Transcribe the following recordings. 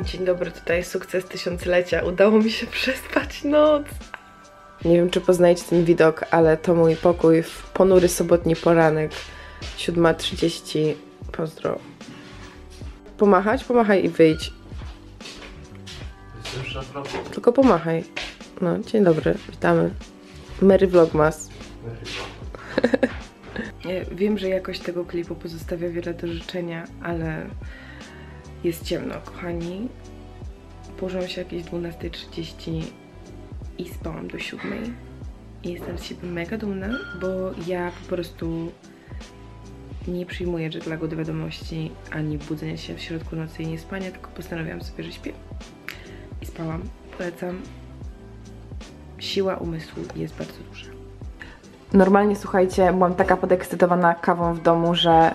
Dzień dobry, tutaj sukces tysiąclecia. Udało mi się przespać noc. Nie wiem, czy poznajecie ten widok, ale to mój pokój w ponury sobotni poranek. 7.30. Pozdro. Pomachać? Pomachaj i wyjdź. Jestem. Tylko pomachaj. No, dzień dobry, witamy. Mary Vlogmas. Ja Wiem, że jakość tego klipu pozostawia wiele do życzenia, ale jest ciemno, kochani. Położyłam się jakieś 12.30 i spałam do 7. I jestem z siebie mega dumna, bo ja po prostu nie przyjmuję jetlagu do wiadomości, ani budzenia się w środku nocy i nie spania, tylko postanowiłam sobie, że śpię. I spałam. Polecam. Siła umysłu jest bardzo duża. Normalnie, słuchajcie, byłam taka podekscytowana kawą w domu, że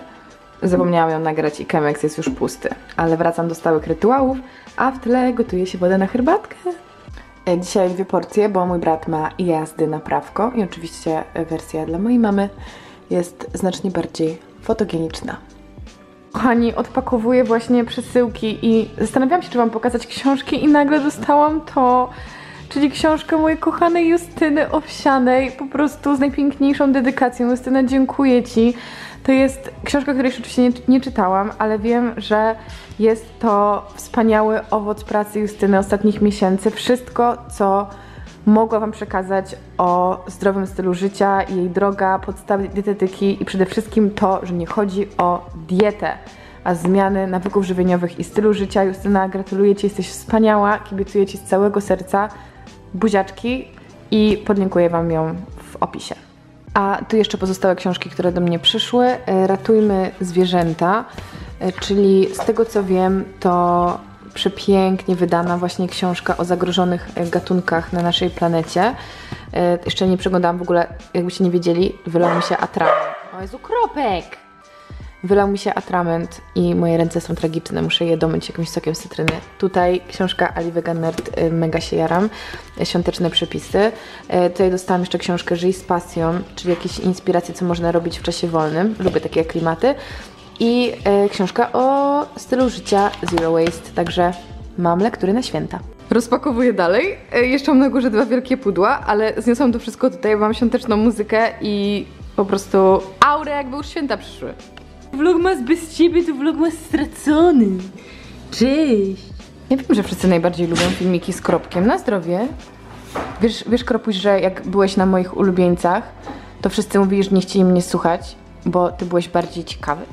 zapomniałam ją nagrać i Chemex jest już pusty. Ale wracam do stałych rytuałów, a w tle gotuje się woda na herbatkę. E, Dzisiaj dwie porcje, bo mój brat ma jazdy na prawko i oczywiście wersja dla mojej mamy jest znacznie bardziej fotogeniczna. Kochani, odpakowuję właśnie przesyłki i zastanawiałam się, czy Wam pokazać książki i nagle dostałam to, czyli książkę mojej kochanej Justyny Owsianej, po prostu z najpiękniejszą dedykacją. Justyna, dziękuję Ci. To jest książka, której jeszcze oczywiście nie, nie czytałam, ale wiem, że jest to wspaniały owoc pracy Justyny ostatnich miesięcy. Wszystko, co mogła Wam przekazać o zdrowym stylu życia, jej droga, podstawy dietetyki i przede wszystkim to, że nie chodzi o dietę, a zmiany nawyków żywieniowych i stylu życia. Justyna, gratuluję Ci, jesteś wspaniała, kibicuję Ci z całego serca, buziaczki i podlinkuję Wam ją w opisie. A tu jeszcze pozostałe książki, które do mnie przyszły. E, Ratujmy zwierzęta, e, czyli z tego co wiem, to przepięknie wydana właśnie książka o zagrożonych e, gatunkach na naszej planecie. Jeszcze nie przeglądałam w ogóle, jakbyście nie wiedzieli, wylał mi się atrament. O Jezu, kropek! Wylał mi się atrament i moje ręce są tragiczne, muszę je domyć jakimś sokiem cytryny. Tutaj książka Ali Vegan Nerd, y, mega się jaram, świąteczne przepisy. Y, Tutaj dostałam jeszcze książkę Żyj z pasją, czyli jakieś inspiracje, co można robić w czasie wolnym. Lubię takie klimaty. I y, książka o stylu życia Zero Waste, także mam lektury na święta. Rozpakowuję dalej. Jeszcze mam na górze dwa wielkie pudła, ale zniosłam to wszystko tutaj, mam świąteczną muzykę i po prostu aurę jakby już święta przyszły. Vlogmas bez ciebie to vlogmas stracony. Cześć. Ja wiem, że wszyscy najbardziej lubią filmiki z kropkiem. Na zdrowie. Wiesz, wiesz Kropuś, że jak byłeś na moich ulubieńcach, to wszyscy mówili, że nie chcieli mnie słuchać, bo ty byłeś bardziej ciekawy.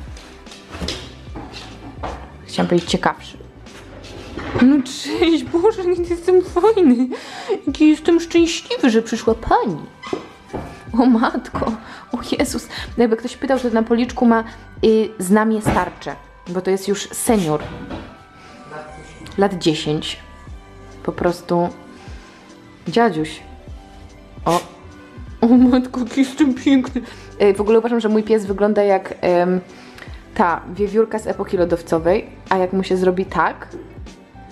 Chciałam powiedzieć ciekawszy. No cześć, Boże, nie jestem fajny. Jaki jestem szczęśliwy, że przyszła pani. O matko, o Jezus. Jakby ktoś pytał, to na policzku ma y, znamie starcze, bo to jest już senior. Lat 10. Po prostu dziadziuś. O, O matko, jaki piękny. Y, W ogóle uważam, że mój pies wygląda jak em, ta wiewiórka z epoki lodowcowej, a jak mu się zrobi tak,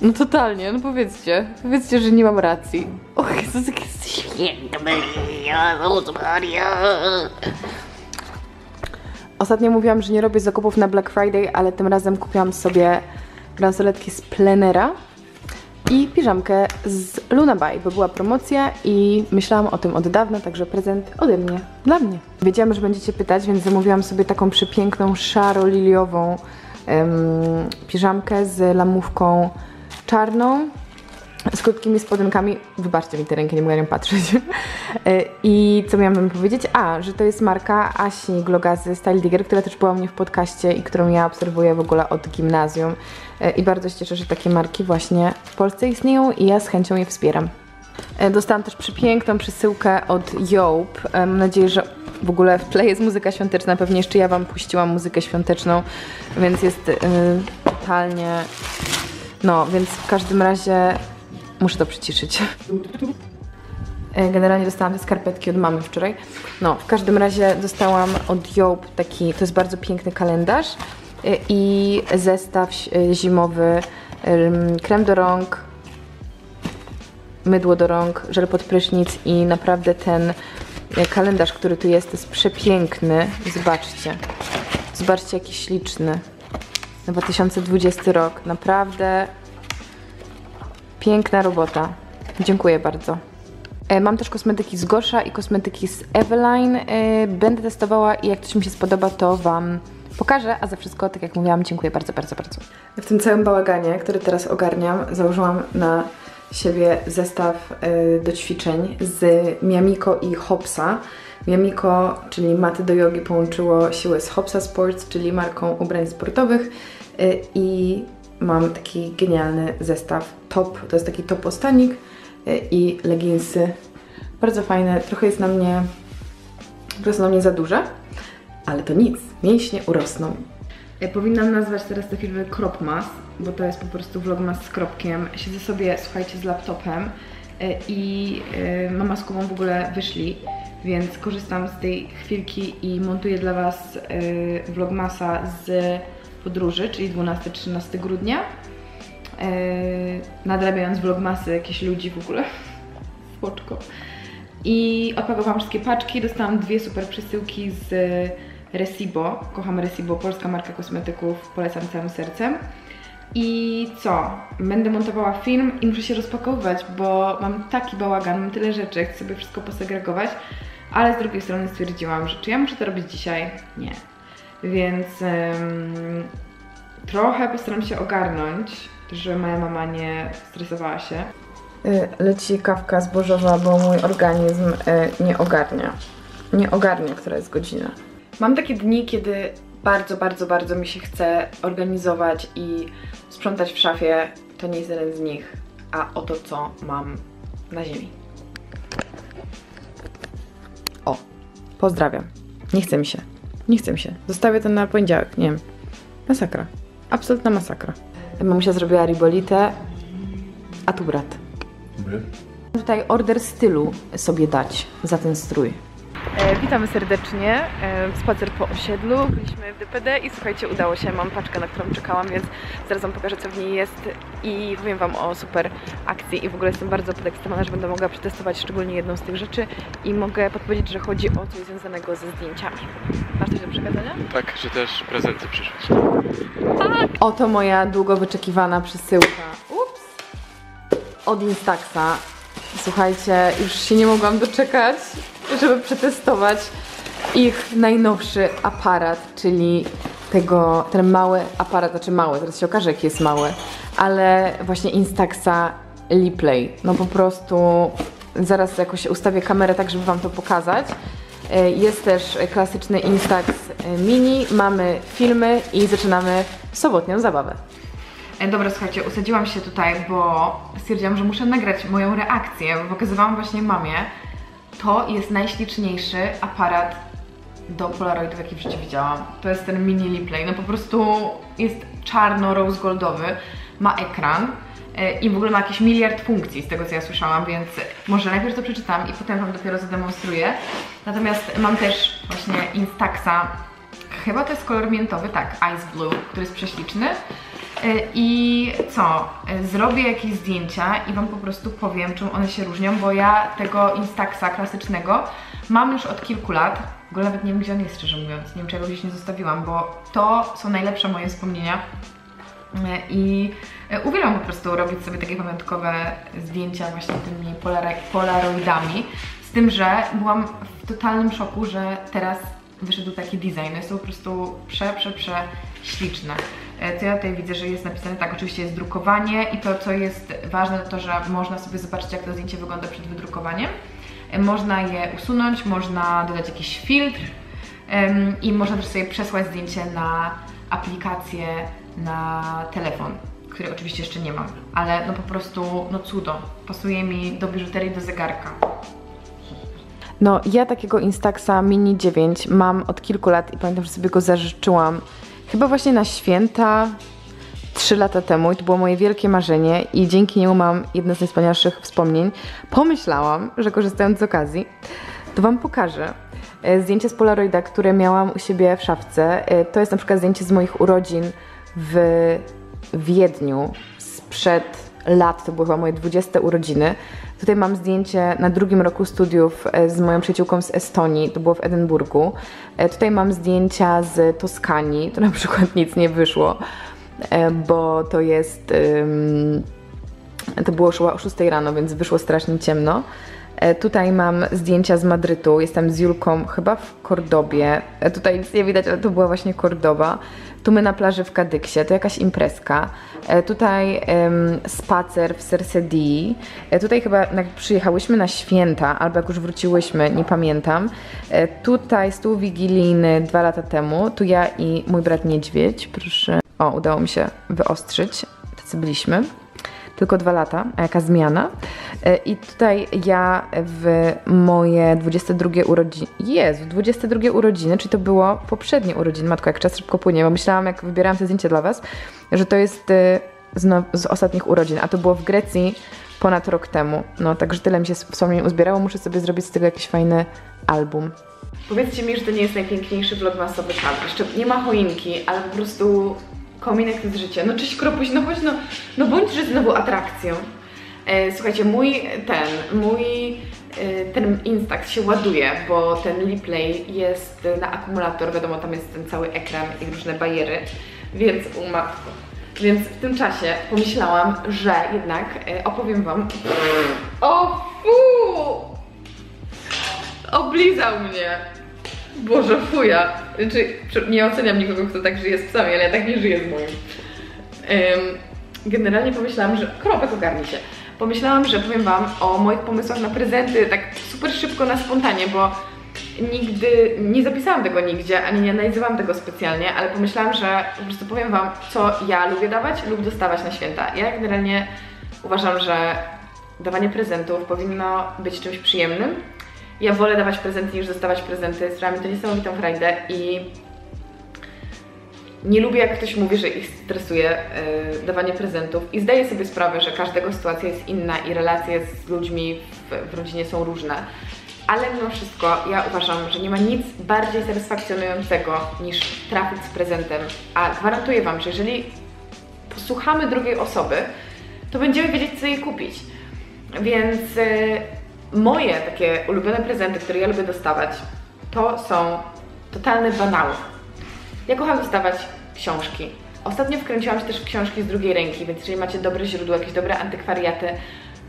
no totalnie, no powiedzcie, powiedzcie, że nie mam racji. O Jezus, jak jesteś Maria, Jezus Maria. Ostatnio mówiłam, że nie robię zakupów na Black Friday, ale tym razem kupiłam sobie bransoletki z plenera i piżamkę z Lunaby, bo była promocja i myślałam o tym od dawna, także prezent ode mnie, dla mnie. Wiedziałam, że będziecie pytać, więc zamówiłam sobie taką przepiękną, szaro-liliową em, piżamkę z lamówką czarną, z krótkimi spodenkami. Wybaczcie mi tę rękę, nie mogę nią patrzeć. E, I co miałam wam powiedzieć? A, że to jest marka Asi Glogazy Style Digger, która też była u mnie w podcaście i którą ja obserwuję w ogóle od gimnazjum. E, I bardzo się cieszę, że takie marki właśnie w Polsce istnieją i ja z chęcią je wspieram. E, Dostałam też przepiękną przesyłkę od Joop. Mam nadzieję, że w ogóle w tle jest muzyka świąteczna. Pewnie jeszcze ja Wam puściłam muzykę świąteczną, więc jest totalnie... No, więc w każdym razie muszę to przyciszyć. E, Generalnie dostałam te skarpetki od mamy wczoraj. No, w każdym razie dostałam od Joop taki, to jest bardzo piękny kalendarz e, i zestaw e, zimowy, em, krem do rąk, mydło do rąk, żel pod prysznic i naprawdę ten kalendarz, który tu jest, jest przepiękny. Zobaczcie. Zobaczcie, jaki śliczny. Na 2020 rok. Naprawdę Piękna robota. Dziękuję bardzo. E, Mam też kosmetyki z Gosha i kosmetyki z Eveline. E, Będę testowała i jak coś mi się spodoba, to Wam pokażę. A za wszystko, tak jak mówiłam, dziękuję bardzo, bardzo, bardzo. W tym całym bałaganie, który teraz ogarniam, założyłam na siebie zestaw e, do ćwiczeń z Miamiko i Hopsa. Miamiko, czyli maty do jogi, połączyło siłę z Hopsa Sports, czyli marką ubrań sportowych i mam taki genialny zestaw top, to jest taki top ostanik e, i leginsy. Bardzo fajne, trochę jest na mnie, trochę są na mnie za duże, ale to nic, mięśnie urosną. Powinnam nazwać teraz te filmy Kropmas, bo to jest po prostu vlogmas z kropkiem. Siedzę sobie, słuchajcie, z laptopem e, i mama z Kubą w ogóle wyszli, więc korzystam z tej chwilki i montuję dla Was vlogmasa z podróży, czyli 12-13 grudnia. E, Nadrabiając vlogmasy jakichś ludzi w ogóle. Słoczko. I odpakowałam wszystkie paczki, dostałam dwie super przesyłki z Resibo. Kocham Resibo, polska marka kosmetyków, polecam całym sercem. I co? Będę montowała film i muszę się rozpakowywać, bo mam taki bałagan, mam tyle rzeczy, chcę sobie wszystko posegregować, ale z drugiej strony stwierdziłam, że czy ja muszę to robić dzisiaj? Nie. Więc em, trochę postaram się ogarnąć, że moja mama nie stresowała się. Y, Leci kawka zbożowa, bo mój organizm y, nie ogarnia. Nie ogarnia, która jest godzina. Mam takie dni, kiedy bardzo, bardzo, bardzo mi się chce organizować i sprzątać w szafie. To nie jest jeden z nich, a oto co mam na ziemi. O, pozdrawiam. Nie chce mi się. Nie chce mi się. Zostawię ten na poniedziałek. Nie wiem. Masakra. Absolutna masakra. Mamusia zrobiła ribolitę, a tu brat. Tutaj order stylu sobie dać za ten strój. E, witamy serdecznie. E, spacer po osiedlu. Byliśmy w DPD i słuchajcie, udało się. Mam paczkę, na którą czekałam, więc zaraz Wam pokażę, co w niej jest i powiem Wam o super akcji. I w ogóle jestem bardzo podekscytowana, że będę mogła przetestować szczególnie jedną z tych rzeczy i mogę podpowiedzieć, że chodzi o coś związanego ze zdjęciami. Masz coś do przekazania? Tak, że też prezenty przyszły. Oto moja długo wyczekiwana przesyłka. Ups. Od Instaxa. Słuchajcie, już się nie mogłam doczekać, żeby przetestować ich najnowszy aparat, czyli tego, ten mały aparat, znaczy mały, teraz się okaże jaki jest mały, ale właśnie Instaxa Liplay. No po prostu zaraz jakoś ustawię kamerę tak, żeby Wam to pokazać. E, Jest też klasyczny Instax Mini, mamy filmy i zaczynamy sobotnią zabawę. E, Dobra, słuchajcie, usadziłam się tutaj, bo stwierdziłam, że muszę nagrać moją reakcję, bo pokazywałam właśnie mamie. To jest najśliczniejszy aparat do Polaroidów, jaki w życiu widziałam. To jest ten mini Liplay. No po prostu jest czarno-rose goldowy, ma ekran e, i w ogóle ma jakiś miliard funkcji, z tego co ja słyszałam, więc może najpierw to przeczytam i potem Wam dopiero zademonstruję. Natomiast mam też właśnie Instaxa, chyba to jest kolor miętowy, tak, Ice Blue, który jest prześliczny. E, I co? E, Zrobię jakieś zdjęcia i Wam po prostu powiem, czym one się różnią, bo ja tego Instaxa klasycznego mam już od kilku lat. W ogóle nawet nie wiem, gdzie on jest, szczerze mówiąc. Nie wiem, czy ja go gdzieś nie zostawiłam, bo to są najlepsze moje wspomnienia. E, I uwielbiam po prostu robić sobie takie pamiątkowe zdjęcia właśnie tymi polaroidami. Z tym, że byłam w totalnym szoku, że teraz wyszedł taki design. Jest to po prostu prze, prze, prze śliczne. E, Co ja tutaj widzę, że jest napisane tak, oczywiście jest drukowanie i to, co jest ważne, to że można sobie zobaczyć, jak to zdjęcie wygląda przed wydrukowaniem. E, Można je usunąć, można dodać jakiś filtr em, i można też sobie przesłać zdjęcie na aplikację na telefon, który oczywiście jeszcze nie mam, ale no po prostu, no cudo, pasuje mi do biżuterii, do zegarka. No, ja takiego Instaxa Mini 9 mam od kilku lat i pamiętam, że sobie go zażyczyłam chyba właśnie na święta 3 lata temu i to było moje wielkie marzenie i dzięki niemu mam jedno z najwspanialszych wspomnień. Pomyślałam, że korzystając z okazji, to Wam pokażę e, zdjęcie z Polaroida, które miałam u siebie w szafce. E, To jest na przykład zdjęcie z moich urodzin w Wiedniu sprzed lat, to były chyba moje 20 urodziny. Tutaj mam zdjęcie na drugim roku studiów e, z moją przyjaciółką z Estonii, to było w Edynburgu. E, Tutaj mam zdjęcia z Toskanii, to na przykład nic nie wyszło, e, bo to jest... To było o 6 rano, więc wyszło strasznie ciemno. E, Tutaj mam zdjęcia z Madrytu. Jestem z Julką chyba w Kordobie. E, Tutaj nic nie widać, ale to była właśnie Kordoba. Tu my na plaży w Kadyksie, to jakaś imprezka. E, Tutaj spacer w Sersedii. Tutaj chyba jak przyjechałyśmy na święta, albo jak już wróciłyśmy, nie pamiętam. Tutaj stół wigilijny dwa lata temu. Tu ja i mój brat Niedźwiedź. Proszę. O, udało mi się wyostrzyć. Tacy byliśmy tylko dwa lata, a jaka zmiana. E, I tutaj ja w moje 22 urodziny, Jezu, 22 urodziny, czyli to było poprzednie urodziny, matko, jak czas szybko płynie, bo myślałam, jak wybierałam te zdjęcie dla Was, że to jest e, z, now- z ostatnich urodzin, a to było w Grecji ponad rok temu. No, także tyle mi się wspomnień uzbierało, muszę sobie zrobić z tego jakiś fajny album. Powiedzcie mi, że to nie jest najpiękniejszy vlogmasowy kadr. Jeszcze nie ma choinki, ale po prostu kominek to jest życie. No cześć Kropuś, no chodź, no, no bądź, że znowu atrakcją. E, słuchajcie, mój ten, mój e, ten Instax się ładuje, bo ten Liplay jest na akumulator, wiadomo, tam jest ten cały ekran i różne bariery, więc u matko. Więc w tym czasie pomyślałam, że jednak e, opowiem Wam... O fu! Oblizał mnie. Boże, fuja. Znaczy, nie oceniam nikogo, kto tak żyje z psami, ale ja tak nie żyję z moim. Generalnie pomyślałam, że... Kropek ogarnij się. Pomyślałam, że powiem Wam o moich pomysłach na prezenty tak super szybko, na spontanie, bo nigdy nie zapisałam tego nigdzie, ani nie analizowałam tego specjalnie, ale pomyślałam, że po prostu powiem Wam, co ja lubię dawać lub dostawać na święta. Ja generalnie uważam, że dawanie prezentów powinno być czymś przyjemnym. Ja wolę dawać prezenty niż dostawać prezenty. Sprawia mi to niesamowitą frajdę i nie lubię, jak ktoś mówi, że ich stresuje yy, dawanie prezentów i zdaję sobie sprawę, że każdego sytuacja jest inna i relacje z ludźmi w, w rodzinie są różne. Ale mimo wszystko ja uważam, że nie ma nic bardziej satysfakcjonującego niż trafić z prezentem. A gwarantuję Wam, że jeżeli posłuchamy drugiej osoby, to będziemy wiedzieć, co jej kupić. Więc y, moje takie ulubione prezenty, które ja lubię dostawać, to są totalne banały. Ja kocham dostawać książki. Ostatnio wkręciłam się też w książki z drugiej ręki, więc jeżeli macie dobre źródło, jakieś dobre antykwariaty,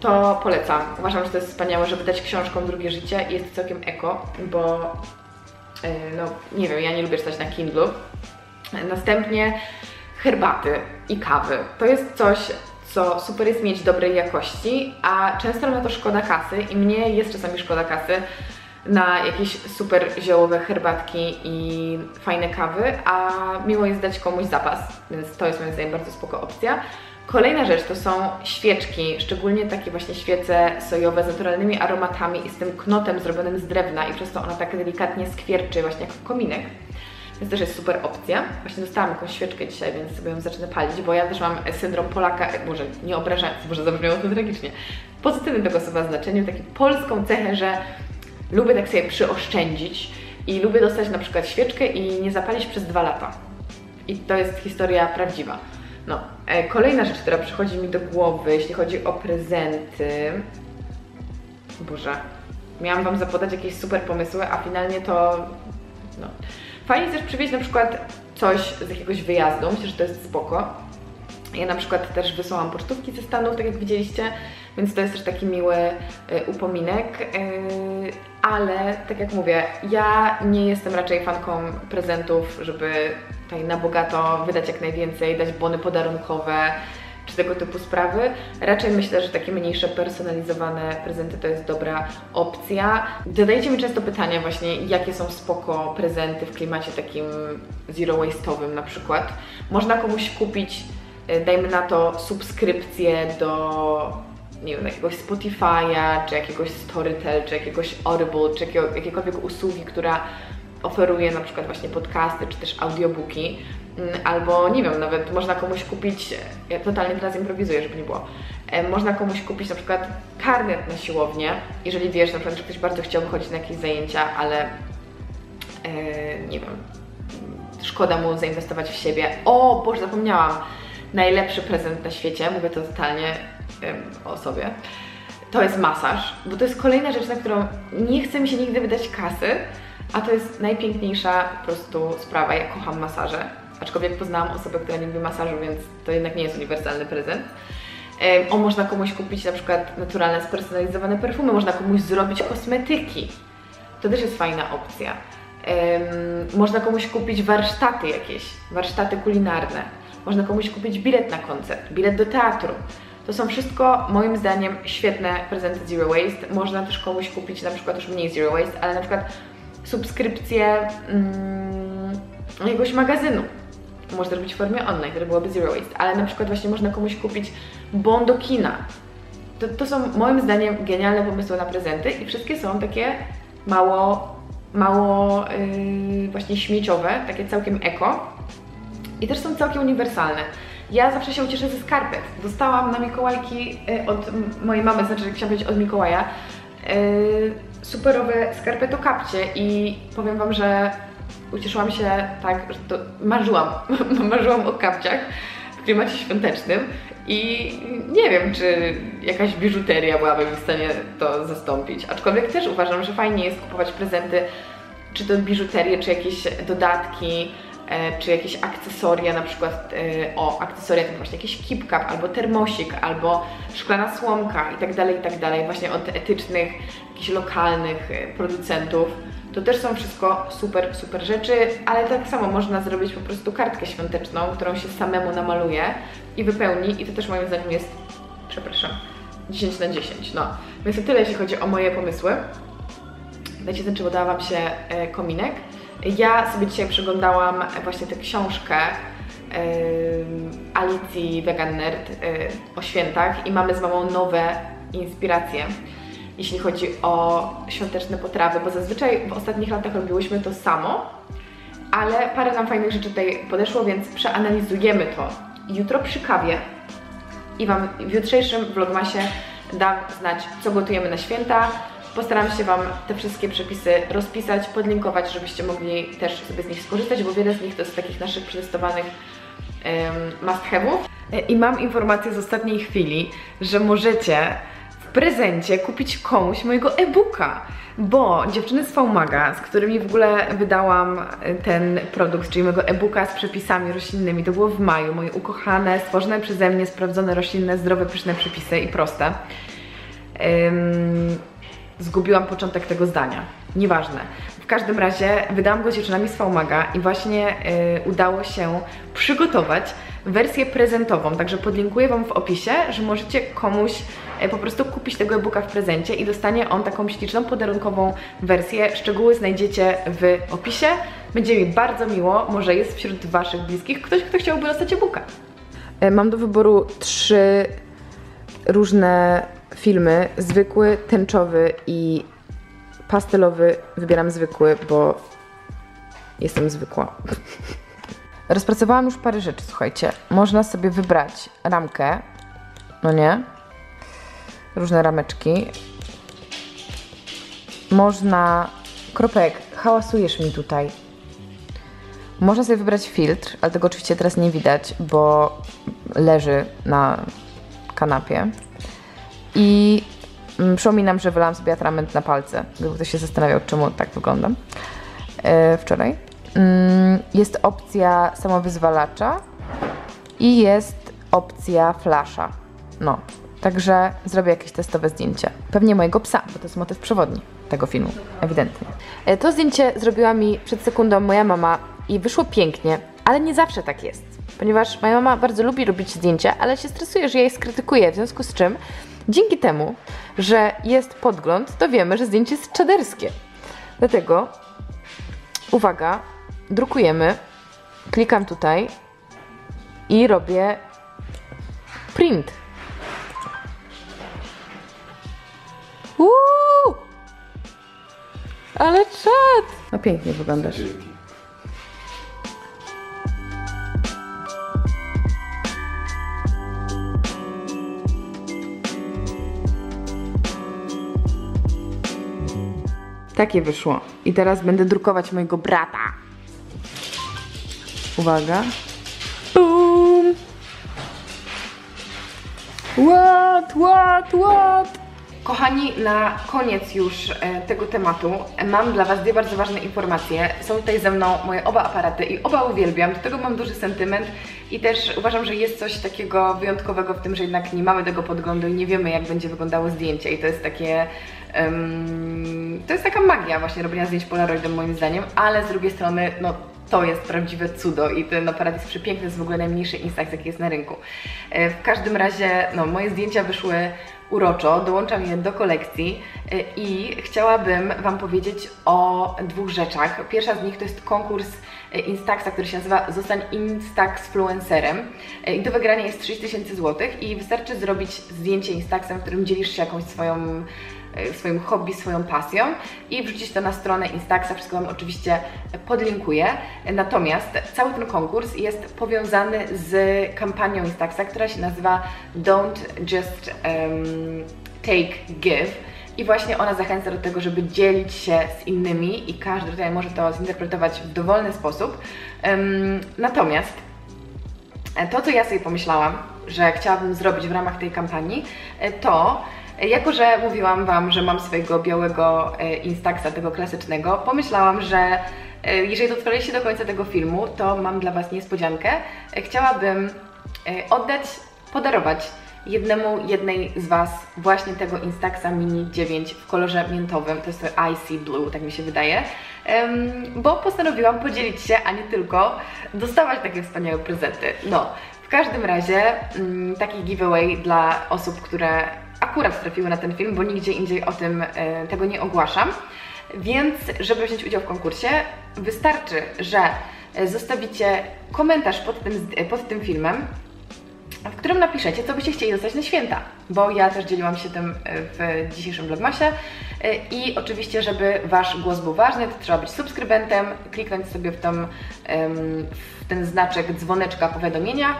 to polecam. Uważam, że to jest wspaniałe, żeby dać książkom drugie życie i jest to całkiem eko, bo yy, no nie wiem, ja nie lubię czytać na Kindle. Następnie herbaty i kawy. To jest coś, co super jest mieć dobrej jakości, a często na to szkoda kasy i mnie jest czasami szkoda kasy na jakieś super ziołowe herbatki i fajne kawy, a miło jest dać komuś zapas, więc to jest moim zdaniem bardzo spoko opcja. Kolejna rzecz to są świeczki, szczególnie takie właśnie świece sojowe z naturalnymi aromatami i z tym knotem zrobionym z drewna i przez to ona tak delikatnie skwierczy właśnie jak kominek. Więc też jest super opcja. Właśnie dostałam jakąś świeczkę dzisiaj, więc sobie ją zacznę palić, bo ja też mam syndrom Polaka, e, może nie obrażając, może zabrzmiało to tragicznie. Pozytywnym tego słowa znaczeniu, taką polską cechę, że lubię tak sobie przyoszczędzić i lubię dostać na przykład świeczkę i nie zapalić przez dwa lata. I to jest historia prawdziwa. No, e, kolejna rzecz, która przychodzi mi do głowy, jeśli chodzi o prezenty. Boże, miałam Wam zapodać jakieś super pomysły, a finalnie to. No. Fajnie też przywieźć na przykład coś z jakiegoś wyjazdu, myślę, że to jest spoko. Ja na przykład też wysłałam pocztówki ze Stanów, tak jak widzieliście, więc to jest też taki miły y, upominek. Y, ale tak jak mówię, ja nie jestem raczej fanką prezentów, żeby tutaj na bogato wydać jak najwięcej, dać bony podarunkowe czy tego typu sprawy. Raczej myślę, że takie mniejsze, personalizowane prezenty to jest dobra opcja. Dodajcie mi często pytania właśnie, jakie są spoko prezenty w klimacie takim zero waste'owym na przykład. Można komuś kupić, y, dajmy na to, subskrypcję do nie wiem, jakiegoś Spotify'a, czy jakiegoś Storytel, czy jakiegoś Audible, czy jakiego, usługi, która oferuje na przykład właśnie podcasty, czy też audiobooki, Mm, albo nie wiem, nawet można komuś kupić, ja totalnie teraz improwizuję, żeby nie było, e, można komuś kupić na przykład karnet na siłownię, jeżeli wiesz na przykład, że ktoś bardzo chciałby chodzić na jakieś zajęcia, ale e, nie wiem, szkoda mu zainwestować w siebie. O, Boże, zapomniałam, najlepszy prezent na świecie, mówię to totalnie o sobie, to jest masaż, bo to jest kolejna rzecz, na którą nie chce mi się nigdy wydać kasy, a to jest najpiękniejsza po prostu sprawa. Ja kocham masaże, aczkolwiek poznałam osobę, która nie lubi masażu, więc to jednak nie jest uniwersalny prezent. O, można komuś kupić na przykład naturalne, spersonalizowane perfumy, można komuś zrobić kosmetyki. To też jest fajna opcja. Em, można komuś kupić warsztaty jakieś, warsztaty kulinarne. Można komuś kupić bilet na koncert, bilet do teatru. To są wszystko moim zdaniem świetne prezenty Zero Waste. Można też komuś kupić na przykład już mniej Zero Waste, ale na przykład subskrypcję mm, jakiegoś magazynu. Można zrobić w formie online, które byłoby Zero Waste, ale na przykład właśnie można komuś kupić bon do kina. To, to są moim zdaniem genialne pomysły na prezenty i wszystkie są takie mało, mało yy, właśnie śmieciowe, takie całkiem eko i też są całkiem uniwersalne. Ja zawsze się ucieszę ze skarpet. Dostałam na Mikołajki y, od mojej mamy, znaczy chciałam powiedzieć od Mikołaja, y, superowe skarpeto kapcie i powiem Wam, że ucieszyłam się tak, że to marzyłam, marzyłam o kapciach w klimacie świątecznym i nie wiem, czy jakaś biżuteria byłaby w stanie to zastąpić. Aczkolwiek też uważam, że fajnie jest kupować prezenty, czy to biżuterię, czy jakieś dodatki, czy jakieś akcesoria, na przykład e, o akcesoria to właśnie jakiś cup, albo termosik, albo szklana słomka i tak dalej, i tak dalej, właśnie od etycznych, jakichś lokalnych e, producentów. To też są wszystko super, super rzeczy, ale tak samo można zrobić po prostu kartkę świąteczną, którą się samemu namaluje i wypełni i to też moim zdaniem jest, przepraszam, 10 na 10, no. Więc to tyle, jeśli chodzi o moje pomysły. Dajcie znać, czy podoba Wam się e, kominek. Ja sobie dzisiaj przeglądałam właśnie tę książkę Alicji Vegan Nerd o świętach i mamy z mamą nowe inspiracje, jeśli chodzi o świąteczne potrawy, bo zazwyczaj w ostatnich latach robiłyśmy to samo, ale parę nam fajnych rzeczy tutaj podeszło, więc przeanalizujemy to jutro przy kawie i Wam w jutrzejszym vlogmasie dam znać, co gotujemy na święta. Postaram się Wam te wszystkie przepisy rozpisać, podlinkować, żebyście mogli też sobie z nich skorzystać, bo wiele z nich to jest takich naszych przetestowanych em, must have'ów. E, I mam informację z ostatniej chwili, że możecie w prezencie kupić komuś mojego e-booka, bo dziewczyny z Faumaga, z którymi w ogóle wydałam e, ten produkt, czyli mojego e-booka z przepisami roślinnymi, to było w maju, moje ukochane, stworzone przeze mnie, sprawdzone roślinne, zdrowe, pyszne przepisy i proste. Ym, zgubiłam początek tego zdania. Nieważne. W każdym razie wydałam go dziewczynami z Faumaga i właśnie y, udało się przygotować wersję prezentową, także podlinkuję Wam w opisie, że możecie komuś y, po prostu kupić tego e-booka w prezencie i dostanie on taką śliczną podarunkową wersję. Szczegóły znajdziecie w opisie. Będzie mi bardzo miło, może jest wśród Waszych bliskich ktoś, kto chciałby dostać e-booka. E, Mam do wyboru trzy różne filmy. Zwykły, tęczowy i pastelowy. Wybieram zwykły, bo jestem zwykła. Rozpracowałam już parę rzeczy, słuchajcie. Można sobie wybrać ramkę, no nie? Różne rameczki. Można... Kropek, hałasujesz mi tutaj. Można sobie wybrać filtr, ale tego oczywiście teraz nie widać, bo leży na kanapie. I mm, przypominam, że wylałam sobie atrament na palce, gdyby ktoś się zastanawiał, czemu tak wyglądam e, wczoraj. Mm, Jest opcja samowyzwalacza i jest opcja flasza. No, także zrobię jakieś testowe zdjęcie. Pewnie mojego psa, bo to jest motyw przewodni tego filmu, ewidentnie. E, To zdjęcie zrobiła mi przed sekundą moja mama i wyszło pięknie, ale nie zawsze tak jest. Ponieważ moja mama bardzo lubi robić zdjęcia, ale się stresuje, że ja je skrytykuję, w związku z czym dzięki temu, że jest podgląd, to wiemy, że zdjęcie jest czaderskie. Dlatego, uwaga, drukujemy, klikam tutaj i robię print. Uuu! Ale czad! No pięknie wyglądasz. Takie wyszło. I teraz będę drukować mojego brata. Uwaga. Bum! What, what, what? Kochani, na koniec już e, tego tematu mam dla Was dwie bardzo ważne informacje. Są tutaj ze mną moje oba aparaty i oba uwielbiam, do tego mam duży sentyment i też uważam, że jest coś takiego wyjątkowego w tym, że jednak nie mamy tego podglądu i nie wiemy jak będzie wyglądało zdjęcie i to jest takie... em, to jest taka magia właśnie robienia zdjęć polaroidem moim zdaniem, ale z drugiej strony, no to jest prawdziwe cudo i ten aparat jest przepiękny, jest w ogóle najmniejszy Instax, jaki jest na rynku. E, W każdym razie, no, moje zdjęcia wyszły uroczo, dołączam je do kolekcji e, i chciałabym Wam powiedzieć o dwóch rzeczach. Pierwsza z nich to jest konkurs e, Instaxa, który się nazywa Zostań Instaxfluencerem i do wygrania jest 3000 zł i wystarczy zrobić zdjęcie Instaxem, w którym dzielisz się jakąś swoją swoim hobby, swoją pasją i wrzucić to na stronę Instaxa, wszystko Wam oczywiście podlinkuję. Natomiast cały ten konkurs jest powiązany z kampanią Instaxa, która się nazywa Don't Just um, Take Give. I właśnie ona zachęca do tego, żeby dzielić się z innymi i każdy tutaj może to zinterpretować w dowolny sposób. Em, natomiast E, to, co ja sobie pomyślałam, że chciałabym zrobić w ramach tej kampanii, e, to e, jako, że mówiłam Wam, że mam swojego białego e, Instaxa, tego klasycznego, pomyślałam, że e, jeżeli dotrwaliście do końca tego filmu, to mam dla Was niespodziankę. E, Chciałabym oddać, podarować jednemu, jednej z Was właśnie tego Instaxa Mini 9 w kolorze miętowym, to jest to Icy Blue, tak mi się wydaje, bo postanowiłam podzielić się, a nie tylko dostawać takie wspaniałe prezenty. No, w każdym razie mm, taki giveaway dla osób, które akurat trafiły na ten film, bo nigdzie indziej o tym e, tego nie ogłaszam. Więc, żeby wziąć udział w konkursie, wystarczy, że e, zostawicie komentarz pod tym, e, pod tym filmem, w którym napiszecie, co byście chcieli dostać na święta, bo ja też dzieliłam się tym e, w dzisiejszym vlogmasie E, i oczywiście, żeby Wasz głos był ważny, to trzeba być subskrybentem, kliknąć sobie w, tą, w ten znaczek dzwoneczka powiadomienia,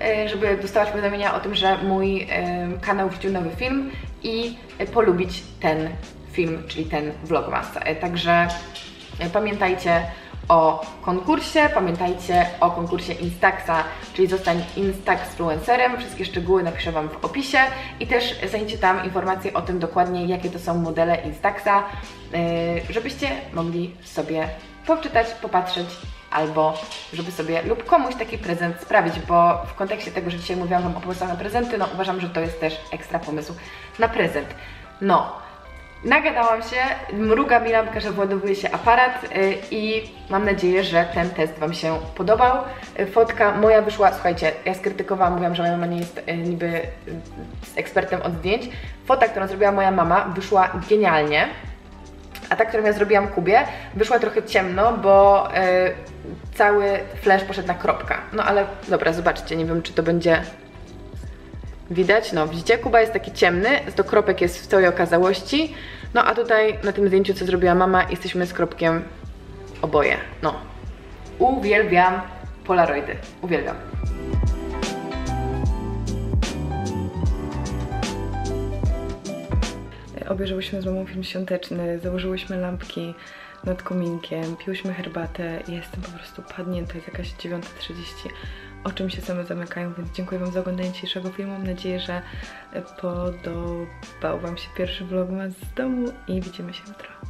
e, żeby dostawać powiadomienia o tym, że mój kanał wrzucił nowy film i polubić ten film, czyli ten vlogmas. Także pamiętajcie o konkursie, pamiętajcie o konkursie Instaxa, czyli zostań Instaxfluencerem. Wszystkie szczegóły napiszę Wam w opisie i też znajdziecie tam informacje o tym dokładnie, jakie to są modele Instaxa, yy, żebyście mogli sobie poczytać, popatrzeć albo żeby sobie lub komuś taki prezent sprawić, bo w kontekście tego, że dzisiaj mówiłam Wam o pomysłach na prezenty, no uważam, że to jest też ekstra pomysł na prezent. No, Nagadałam się, mruga mi lampka, że władowuje się aparat y, i mam nadzieję, że ten test Wam się podobał. Y, Fotka moja wyszła, słuchajcie, ja skrytykowałam, mówiłam, że moja mama nie jest y, niby ekspertem od zdjęć. Fota, którą zrobiła moja mama, wyszła genialnie. A ta, którą ja zrobiłam Kubie, wyszła trochę ciemno, bo cały flash poszedł na kropka. No ale dobra, zobaczcie, nie wiem czy to będzie Widać? No, widzicie? Kuba jest taki ciemny, to kropek jest w całej okazałości. No a tutaj na tym zdjęciu, co zrobiła mama, jesteśmy z kropkiem oboje. No. Uwielbiam polaroidy. Uwielbiam. Obejrzałyśmy z mamą film świąteczny, założyłyśmy lampki nad kominkiem, piłyśmy herbatę i jestem po prostu padnięta, jest jakaś 9.30, oczy mi się same zamykają, więc dziękuję Wam za oglądanie dzisiejszego filmu. Mam nadzieję, że podobał Wam się pierwszy vlogmas z domu i widzimy się jutro.